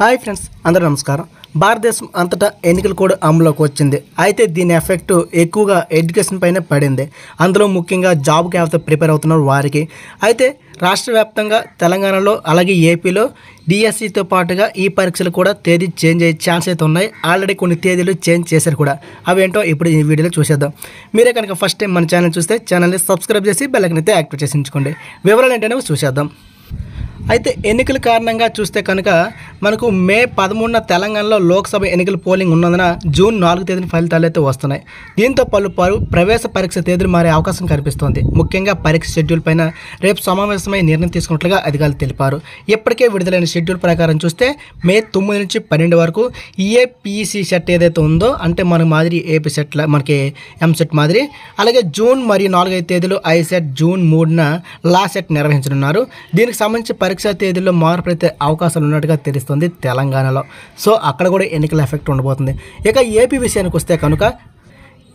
Hi friends అందరూ నమస్కారం. భారతదేశం అంతటా ఎన్నికల కోడ్ అమలులోకి వచ్చింది. అయితే దీని ఎఫెక్ట్ ఎక్కువగా ఎడ్యుకేషన్ పైన పడింది. అందులో ముఖ్యంగా జాబ్కి ఎవరైతే ప్రిపేర్ అవుతున్నారు వారికి. అయితే రాష్ట్ర వ్యాప్తంగా తెలంగాణలో అలాగే ఏపీలో డిఎస్సితో పాటుగా ఈ పరీక్షలు కూడా తేదీ చేంజ్ అయ్యే ఛాన్స్ అయితే ఉన్నాయి. ఆల్రెడీ కొన్ని తేదీలు చేంజ్ చేశారు కూడా. అవేంటో ఇప్పుడు ఈ వీడియోలో చూసేద్దాం. మీరే కనుక ఫస్ట్ టైం మన ఛానల్ చూస్తే ఛానల్ని సబ్స్క్రైబ్ చేసి బెల్లకనైతే యాక్టివ్ చేసి ఉంచుకోండి. వివరాలు ఏంటనేవి చూసేద్దాం. అయితే ఎన్నికల కారణంగా చూస్తే కనుక మనకు మే పదమూడున తెలంగాణలో లోక్సభ ఎన్నికల పోలింగ్ ఉన్నందున జూన్ నాలుగు తేదీన ఫలితాలు అయితే వస్తున్నాయి. దీంతో పలు పలు ప్రవేశ పరీక్ష తేదీలు మారే అవకాశం కనిపిస్తోంది. ముఖ్యంగా పరీక్ష షెడ్యూల్ పైన రేపు సమావేశమై నిర్ణయం తీసుకున్నట్లుగా అధికారులు తెలిపారు. ఇప్పటికే విడుదలైన షెడ్యూల్ ప్రకారం చూస్తే మే తొమ్మిది నుంచి పన్నెండు వరకు ఈఏపీఈసీ సెట్ ఏదైతే ఉందో అంటే మన మాదిరి ఏపీ సెట్ మనకి ఎంసెట్ మాదిరి అలాగే జూన్ మరియు నాలుగైదు తేదీలు ఐసెట్ జూన్ మూడున లా సెట్ నిర్వహించనున్నారు. దీనికి సంబంధించి పరీక్షా తేదీల్లో మార్పు అయితే అవకాశాలు ఉన్నట్టుగా తెలుస్తుంది తెలంగాణలో. సో అక్కడ కూడా ఎన్నికల ఎఫెక్ట్ ఉండబోతుంది. ఇక ఏపీ విషయానికి వస్తే కనుక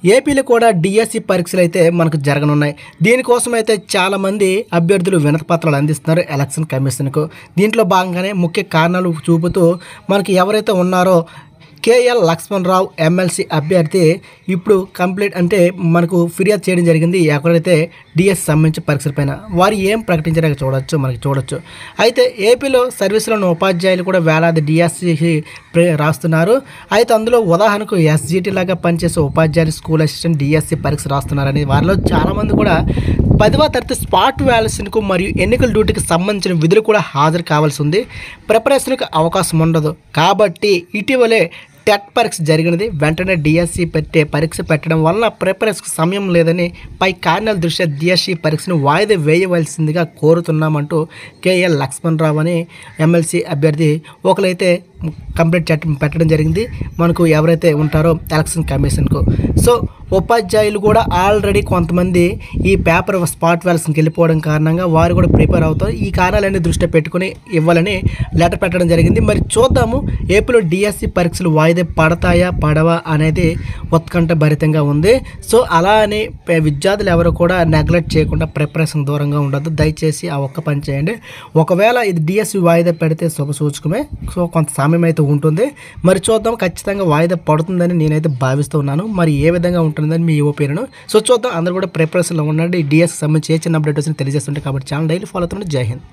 ఏపీలో కూడా డిఎస్సి పరీక్షలు అయితే మనకు జరగనున్నాయి. దీనికోసం అయితే చాలామంది అభ్యర్థులు వినతి పత్రాలు అందిస్తున్నారు ఎలక్షన్ కమిషన్కు. దీంట్లో భాగంగానే ముఖ్య కారణాలు చూపుతూ మనకి ఎవరైతే ఉన్నారో కేఎల్ లక్ష్మణ్ రావు ఎమ్మెల్సీ అభ్యర్థి ఇప్పుడు కంప్లీట్ అంటే మనకు ఫిర్యాదు చేయడం జరిగింది. ఎక్కడైతే డిఎస్ సంబంధించి పరీక్షల పైన వారు ఏం ప్రకటించారో చూడొచ్చు మనకి చూడొచ్చు. అయితే ఏపీలో సర్వీసులో ఉన్న ఉపాధ్యాయులు కూడా వేలాది డిఎస్సి రాస్తున్నారు. అయితే అందులో ఉదాహరణకు ఎస్జిటి లాగా పనిచేసే ఉపాధ్యాయులు స్కూల్ అసిస్టెంట్ డిఎస్సి పరీక్ష రాస్తున్నారని వారిలో చాలామంది కూడా పదవ తరగతి స్పాట్ వ్యాలెన్స్కు మరియు ఎన్నికల డ్యూటీకి సంబంధించిన విధులు కూడా హాజరు కావాల్సి ఉంది. ప్రిపరేషన్కి అవకాశం ఉండదు. కాబట్టి ఇటీవలే టెట్ పరీక్ష జరిగినది. వెంటనే డిఎస్సి పెట్టే పరీక్ష పెట్టడం వలన ప్రిపరేషన్కి సమయం లేదని పై కారణాల దృష్ట్యా డిఎస్సి పరీక్షను వాయిదా వేయవలసిందిగా కోరుతున్నామంటూ కేఎల్ లక్ష్మణ్ రావు అని ఎమ్మెల్సీ అభ్యర్థి ఒకరైతే కంప్లీట్ పెట్టడం జరిగింది. మనకు ఎవరైతే ఉంటారో ఎలక్షన్ కమిషన్కు. సో ఉపాధ్యాయులు కూడా ఆల్రెడీ కొంతమంది ఈ పేపర్ స్పాట్ వెల్స్కి వెళ్ళిపోవడం కారణంగా వారు కూడా ప్రిపేర్ అవుతారు. ఈ కారణాలన్నీ దృష్టిలో పెట్టుకుని ఇవ్వాలని లెటర్ పెట్టడం జరిగింది. మరి చూద్దాము ఏపీలో డిఎస్సి పరీక్షలు వాయిదా పడతాయా పడవా అనేది ఉత్కంఠ భరితంగా ఉంది. సో అలా అని విద్యార్థులు ఎవరు కూడా నెగ్లెక్ట్ చేయకుండా ప్రిపరేషన్ దూరంగా ఉండదు దయచేసి ఆ ఒక్క పని చేయండి. ఒకవేళ ఇది డిఎస్సి వాయిదా పెడితే శుభ సూచకమే. సో కొంత సమయం అయితే ఉంటుంది. మరి చూద్దాం ఖచ్చితంగా వాయిదా పడుతుందని నేనైతే భావిస్తున్నాను మరి ఏ విధంగా ఉంటుందని మీ ఒపీనియన్ సో చూద్దాం. అందరూ కూడా ప్రిపరేషన్లో ఉండండి. డిఎస్ సంబంధించి ఏ చిన్న అప్డేట్ వచ్చినా తెలియజేస్తుంటే కాబట్టి ఛానల్ డైలీ ఫాలో అవుతుంది జై హింద్.